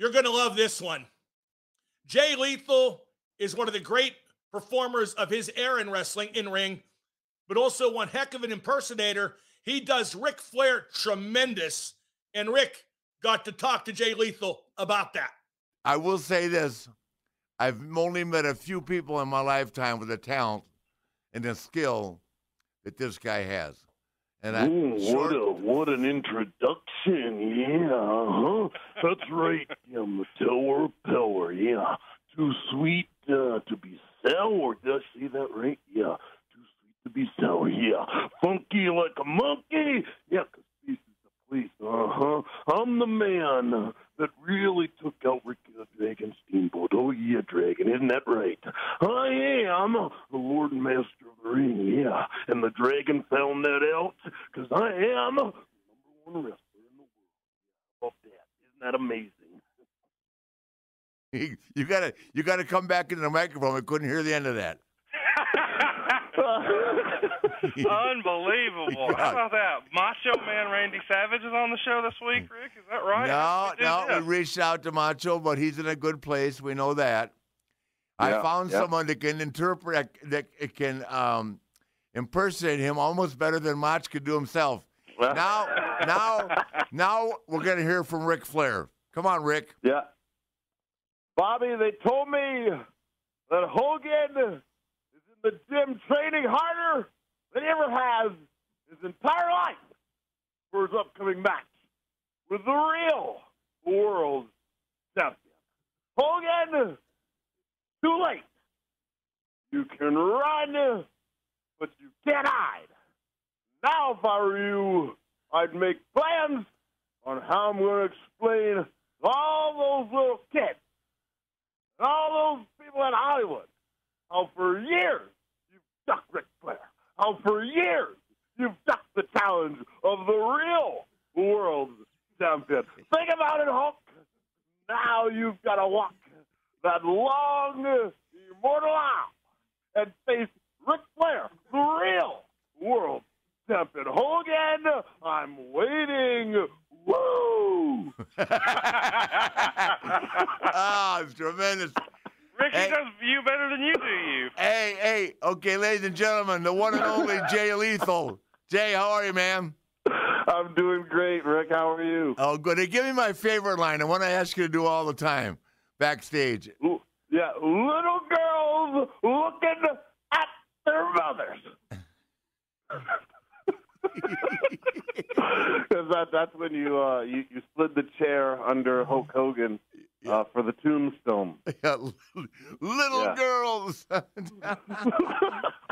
You're going to love this one. Jay Lethal is one of the great performers of his era in wrestling in ring, but also one heck of an impersonator. He does Ric Flair tremendous. And Ric got to talk to Jay Lethal about that. I will say this I've only met a few people in my lifetime with the talent and the skill that this guy has. And I, Ooh, what a what an introduction! Yeah, huh? That's right. Yeah, Mattel Repeller. Yeah, too sweet uh, to be sour. Did I say that right? Yeah, too sweet to be sour. Yeah, funky like a monkey. Yeah, 'cause peace is the police. Uh huh. I'm the man that really took out Ricky the Dragon Steamboat. Oh yeah, Dragon, isn't that right? I am the Lord and Master of the Ring. Yeah, and the Dragon found that out because I am the number one wrestler in the world. How about that? Isn't that amazing? you gotta you gotta come back into the microphone. I couldn't hear the end of that. Unbelievable. How about that? Macho Man Randy Savage is on the show this week, Ric. Is that right? No, We no, this. we reached out to Macho, but he's in a good place. We know that. I found yeah. someone that can interpret that it can um, impersonate him almost better than Mach could do himself. Now, now, now we're gonna hear from Ric Flair. Come on, Ric. Yeah. Bobby, they told me that Hogan is in the gym training harder than he ever has his entire life for his upcoming match with the real world champion. Hogan, too late. You can run, but you hide. Now, if I were you, I'd make plans on how I'm going to explain all those little kids and all those people in Hollywood how for years you've ducked Ric Flair, how for years you've ducked the challenge of the real world champion. Think about it, Hulk. Now you've got to walk that long, immortal aisle and face Ric Flair, the real world champion. Hogan, I'm waiting. Woo! ah, it's tremendous. Ric, Hey. he does you better than you do you. Hey, hey, okay, ladies and gentlemen, the one and only Jay Lethal. Jay, how are you, man? I'm doing great, Ric. How are you? Oh, good. Hey, give me my favorite line, the one I ask you to do all the time backstage. Ooh, Yeah, little girls looking at their mothers. 'Cause that, that's when you, uh, you you slid the chair under Hulk Hogan uh, for the tombstone. Yeah, little Yeah. girls.